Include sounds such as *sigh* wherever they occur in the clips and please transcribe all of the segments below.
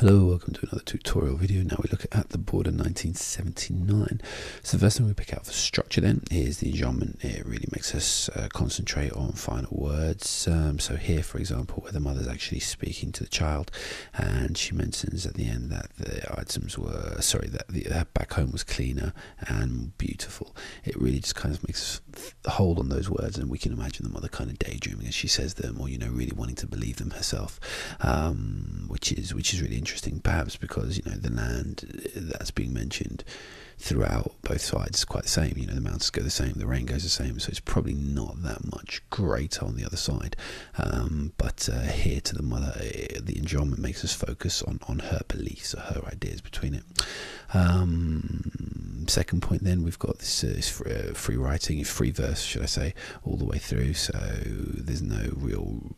Hello, welcome to another tutorial video. Now we look at the border 1979. So the first thing we pick out for structure then is the enjambment. It really makes us uh, concentrate on final words. Um, so here, for example, where the mother's actually speaking to the child, and she mentions at the end that the items were sorry that the back home was cleaner and beautiful. It really just kind of makes us hold on those words, and we can imagine the mother kind of daydreaming as she says them, or you know, really wanting to believe them herself, um, which is which is really interesting interesting, perhaps because you know the land uh, that's being mentioned throughout both sides quite the same. You know, the mountains go the same, the rain goes the same, so it's probably not that much greater on the other side. Um, but uh, here to the mother, eh, the enjambment makes us focus on, on her beliefs or her ideas between it. Um, second point, then we've got this, uh, uh, free writing, free verse, should I say, all the way through. So there's no real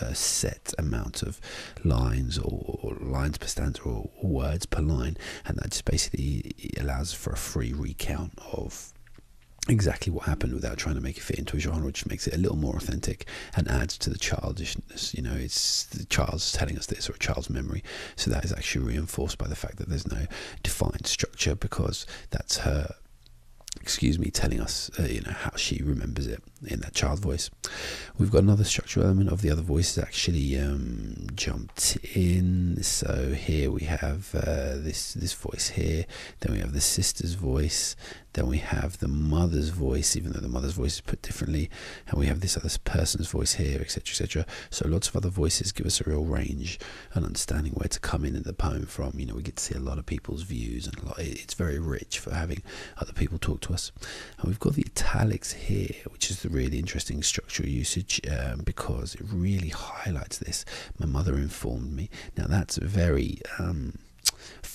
a set amount of lines or, lines per stanza or, words per line, and that just basically allows for a free recount of exactly what happened without trying to make it fit into a genre, which makes it a little more authentic and adds to the childishness. You know, it's the child's telling us this or a child's memory, so that is actually reinforced by the fact that there's no defined structure because that's her excuse me, telling us, uh, you know, how she remembers it in that child voice. We've got another structural element of the other voices actually um, jumped in. So here we have uh, this this voice here. Then we have the sister's voice. Then we have the mother's voice, even though the mother's voice is put differently. And we have this other person's voice here, etc., etc. So lots of other voices give us a real range and understanding where to come in in the poem from. You know, we get to see a lot of people's views and a lot. It's very rich for having other people talk to us. And we've got the italics here, which is really interesting structural usage um, because it really highlights this. My mother informed me. Now that's very. Um,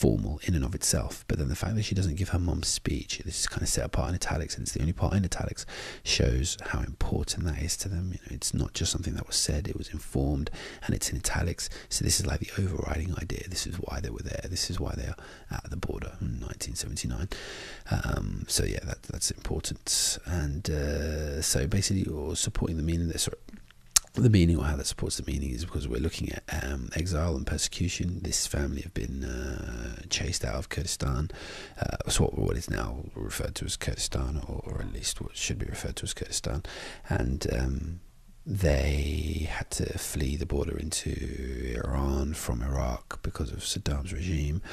formal in and of itself. But then the fact that she doesn't give her mum's speech, this is kind of set apart in italics, and it's the only part in italics, shows how important that is to them. You know, it's not just something that was said; it was informed, and it's in italics. So this is like the overriding idea. This is why they were there. This is why they are at the border in 1979. Um, so yeah, that, that's important. And uh, so basically, you're supporting the meaning. That, sorry, the meaning or how that supports the meaning is because we're looking at um, exile and persecution. This family have been uh, chased out of Kurdistan, uh, so what is now referred to as Kurdistan, or, or, at least what should be referred to as Kurdistan, and um, they had to flee the border into Iran from Iraq because of Saddam's regime,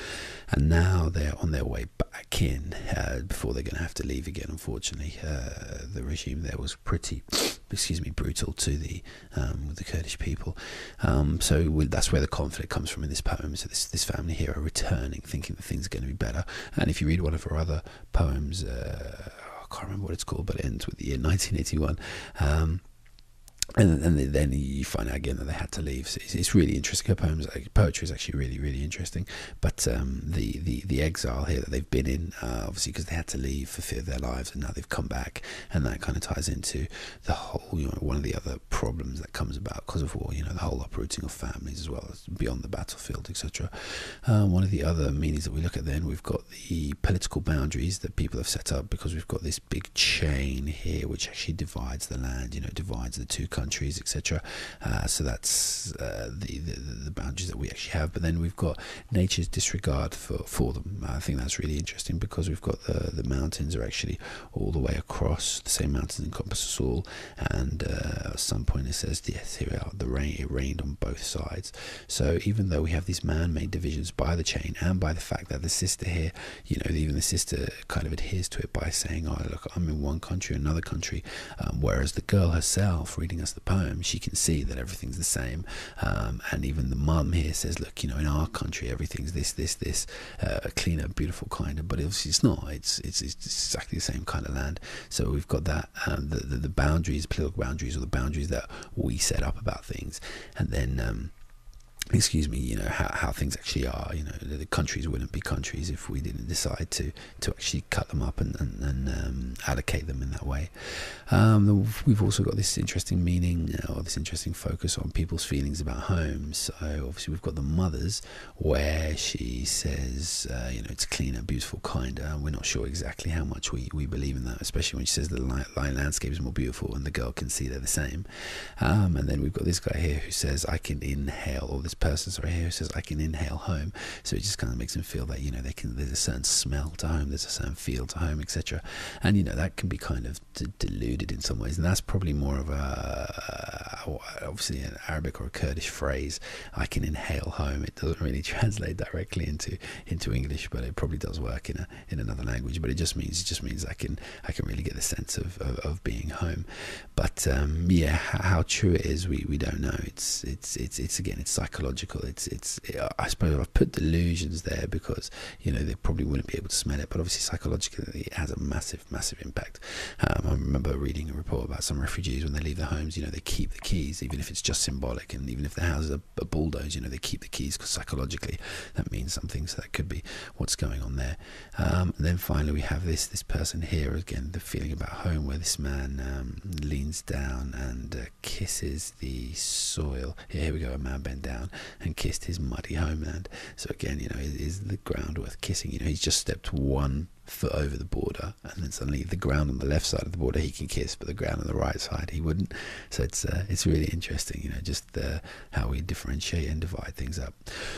and now they're on their way back in uh, before they're going to have to leave again. Unfortunately, uh, the regime there was pretty, excuse me, brutal to the um, the Kurdish people. Um, so that's where the conflict comes from in this poem. So this this family here are returning, thinking that things are going to be better. And if you read one of her other poems, uh, I can't remember what it's called, but it ends with the year 1981. Um, and, and then you find out again that they had to leave. So it's, it's really interesting. Her poems, like, poetry is actually really, really interesting. But um, the, the the exile here that they've been in, uh, obviously because they had to leave for fear of their lives, and now they've come back, and that kind of ties into the whole, you know, one of the other problems that comes about because of war. You know, the whole uprooting of families as well as beyond the battlefield, etc. Um, one of the other meanings that we look at then, we've got the political boundaries that people have set up because we've got this big chain here which actually divides the land. You know, divides the two countries, etc. Uh, so that's uh, the, the, the boundaries that we actually have. But then we've got nature's disregard for for them. I think that's really interesting because we've got the the mountains are actually all the way across. The same mountains encompass us all, and uh, at some point it says, yes, here we are. The rain it rained on both sides. So even though we have these man-made divisions by the chain and by the fact that the sister here, you know, even the sister kind of adheres to it by saying, "Oh, look, I'm in one country, another country," um, whereas the girl herself reading the poem, she can see that everything's the same. Um, and even the mum here says, look, you know, in our country, everything's this, this, this, uh, cleaner, beautiful, kind of, but obviously it's not. It's, it's, it's exactly the same kind of land. So we've got that, um, the, the, the, boundaries, political boundaries, or the boundaries that we set up about things. And then, um, excuse me, you know, how, how things actually are. You know, the countries wouldn't be countries if we didn't decide to, to actually cut them up and, and, and um, allocate them in that way. Um, we've also got this interesting meaning uh, or this interesting focus on people's feelings about home. So obviously we've got the mothers where she says, uh, you know, it's cleaner, beautiful, kinder. We're not sure exactly how much we, we believe in that, especially when she says the line landscape is more beautiful and the girl can see they're the same. Um, and then we've got this guy here who says, I can inhale all this person sorry here who says I can inhale home. So it just kind of makes them feel that you know they can. There's a certain smell to home. There's a certain feel to home, etc. And you know that can be kind of deluded in some ways, and that's probably more of a obviously an Arabic or a Kurdish phrase. I can inhale home. It doesn't really *laughs* translate directly into into English, but it probably does work in a in another language. But it just means it just means I can I can really get the sense of of, of being home. But um, yeah, how, how, true it is, we, we don't know. It's it's it's it's again, it's psychological. It's it's it, I suppose I've put delusions there because you know they probably wouldn't be able to smell it, but obviously psychologically it has a massive massive impact. Um, I remember reading a report about some refugees when they leave their homes, you know, they keep the keys even if it's just symbolic, and even if their houses are, are bulldozed, you know, they keep the keys because psychologically that means something. So that could be what's going on there. Um, and then finally we have this this person here again, the feeling about home, where this man um, leans down and uh, kisses the soil. Here we go. A man bent down and kissed his muddy homeland. So again, you know, is, the ground worth kissing? You know, he's just stepped one foot over the border, and then suddenly the ground on the left side of the border he can kiss, but the ground on the right side he wouldn't. So it's uh, it's really interesting, you know, just uh, how we differentiate and divide things up.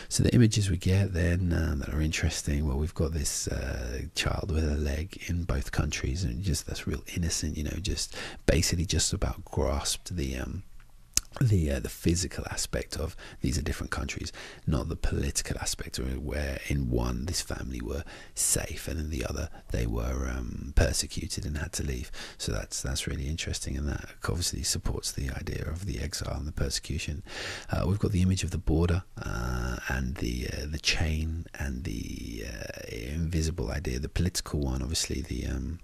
So the images we get then uh, that are interesting. Well, we've got this uh, child with a leg in both countries, and just that's real innocent, you know, just basically just about grasped the um, the uh, the physical aspect of these are different countries, not the political aspect, where in one this family were safe and in the other they were um, persecuted and had to leave. So that's that's really interesting, and that obviously supports the idea of the exile and the persecution. Uh, we've got the image of the border uh, and the uh, the chain and the uh, invisible idea, the political one, obviously the um,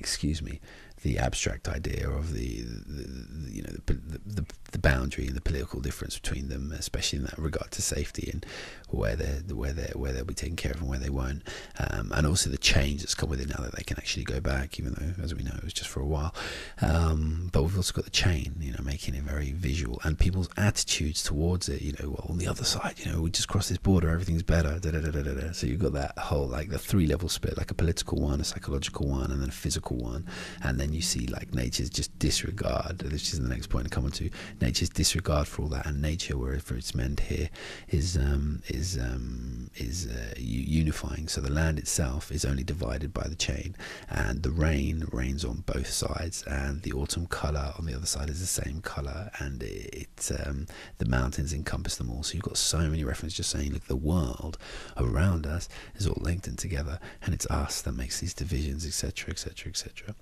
excuse me, the abstract idea of the, the, the you know the, the, the boundary and the political difference between them, especially in that regard to safety and where they where they where they'll be taken care of and where they won't, um, and also the change that's come with it now that they can actually go back, even though as we know it was just for a while. Um, but we've also got the chain, you know, making it very visual and people's attitudes towards it. You know, well on the other side, you know, we just crossed this border, everything's better. Da, da, da. So you've got that whole like the three level split, like a political one, a psychological one, and then a physical one, and then you see like nature's just disregard. Which is the next point to come on to. Nature's disregard for all that, and nature, wherever it's meant here, is um, is um, is uh, unifying. So the land itself is only divided by the chain, and the rain rains on both sides, and the autumn color on the other side is the same color, and it, it um, the mountains encompass them all. So you've got so many references just saying, look, the world around us is all linked in together, and it's us that makes these divisions, etc., etc., etc.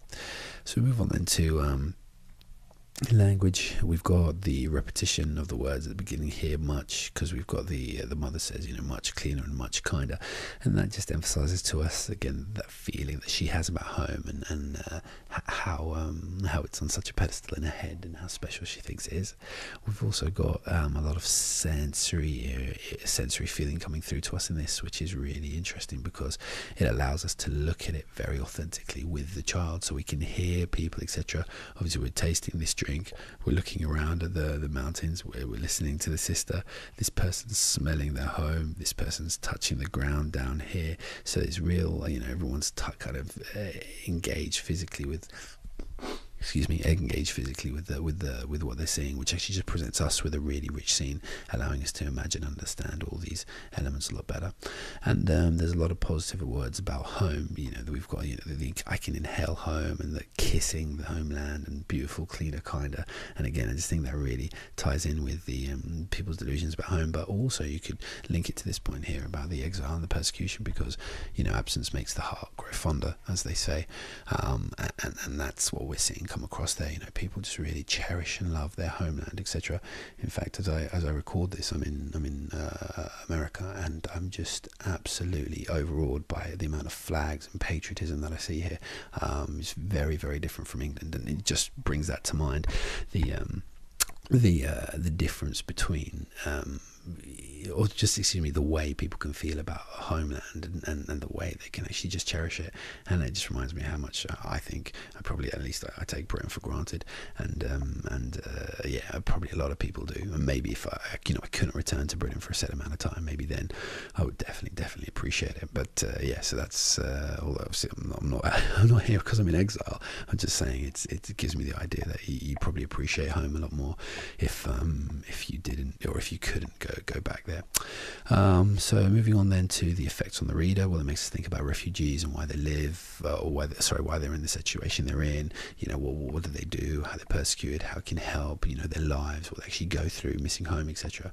So we move on then to um, language we've got the repetition of the words at the beginning here much because we've got the uh, the mother says you know much cleaner and much kinder and that just emphasizes to us again that feeling that she has about home and and uh, how um, how it's on such a pedestal in her head and how special she thinks it is. We've also got um, a lot of sensory uh, sensory feeling coming through to us in this which is really interesting because it allows us to look at it very authentically with the child so we can hear people etc obviously we're tasting this drink drink. We're looking around at the, the mountains. We're, we're listening to the sister. This person's smelling their home. This person's touching the ground down here. So it's real, you know, everyone's t- kind of uh, engaged physically with excuse me, engage physically with the, with the with what they're seeing, which actually just presents us with a really rich scene, allowing us to imagine, and understand all these elements a lot better. And um, there's a lot of positive words about home. You know that we've got, you know, the, I can inhale home and the kissing the homeland and beautiful, cleaner, kinder. And again, I just think that really ties in with the um, people's delusions about home. But also, you could link it to this point here about the exile and the persecution, because you know absence makes the heart grow fonder, as they say, um, and, and that's what we're seeing come across there. You know, people just really cherish and love their homeland, etc. In fact, as I as I record this, I'm in I'm in uh, America, and I'm just absolutely overawed by the amount of flags and patriotism that I see here. Um, it's very very different from England, and it just brings that to mind. The um, the uh, the difference between um, or just excuse me, the way people can feel about a homeland and, and, and, the way they can actually just cherish it. And it just reminds me how much I think I probably at least I, I take Britain for granted, and um, and uh, yeah, probably a lot of people do. And maybe if I you know I couldn't return to Britain for a set amount of time, maybe then I would definitely definitely appreciate it. But uh, yeah, so that's uh, although obviously I'm not, I'm not *laughs* I'm not here because I'm in exile. I'm just saying it's it gives me the idea that you, you probably appreciate home a lot more if um, if you didn't or if you couldn't go go go back there. Um, so moving on then to the effects on the reader. Well, it makes us think about refugees and why they live, uh, or why they, sorry, why they're in the situation they're in. You know, what, what do they do? How they're persecuted? How it can help? You know, their lives, what they actually go through, missing home, etc.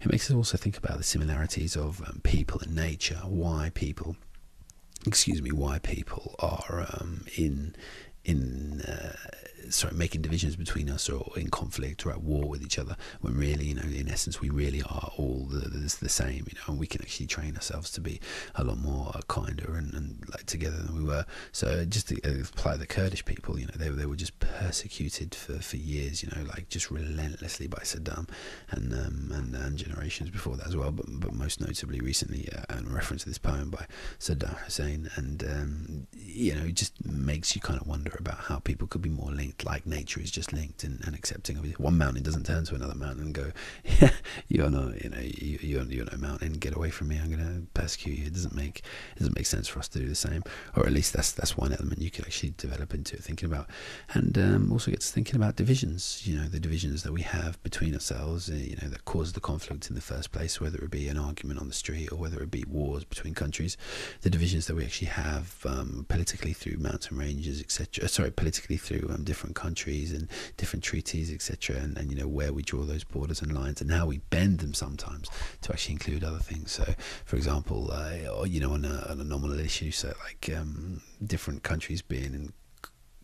It makes us also think about the similarities of um, people and nature. Why people excuse me, why people are um, in in uh, sorry making divisions between us or in conflict or at war with each other when really you know in essence we really are all the, the, the same you know and we can actually train ourselves to be a lot more kinder and, and like together than we were. So just to apply the Kurdish people you know they, they were just persecuted for, for years you know like just relentlessly by Saddam and um, and, and generations before that as well but, but most notably recently uh, in reference to this poem by Saddam Hussein. And um, you know it just makes you kind of wonder about how people could be more linked like nature is just linked and, and accepting of it. One mountain doesn't turn to another mountain and go, yeah, *laughs* you're not, you know, you, you're, you're no mountain, get away from me, I'm going to persecute you. It doesn't make, it doesn't make sense for us to do the same, or at least that's that's one element you could actually develop into thinking about, and um, also gets thinking about divisions. You know, the divisions that we have between ourselves, uh, you know, that cause the conflict in the first place, whether it be an argument on the street or whether it be wars between countries, the divisions that we actually have um, politically through mountain ranges, etc. Sorry, politically through um, different countries and different treaties, etc. And, and you know where we draw those borders and lines and how we bend them sometimes to actually include other things. So, for example, uh, you know, on a, on a nominal issue, so like um, different countries being in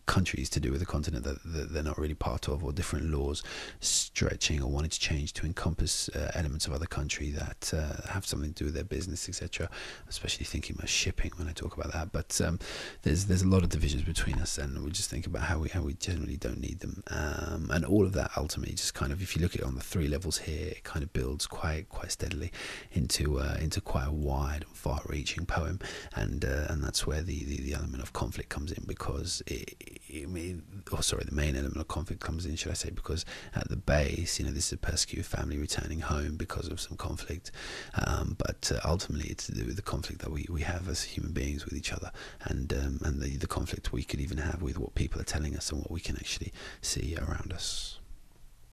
countries to do with a continent that, that, they're not really part of, or different laws stretching or wanting to change to encompass uh, elements of other country that uh, have something to do with their business, etc. Especially thinking about shipping when I talk about that. But um, there's there's a lot of divisions between us, and we just think about how we how we generally don't need them, um, and all of that ultimately just kind of if you look at it on the three levels here, it kind of builds quite quite steadily into uh, into quite a wide and far-reaching poem, and uh, and that's where the, the, the element of conflict comes in because it oh, sorry, the main element of conflict comes in, should I say, because at the base, you know, this is a persecuted family returning home because of some conflict. Um, but uh, ultimately, it's to do with the conflict that we, we have as human beings with each other and, um, and the, the conflict we could even have with what people are telling us and what we can actually see around us.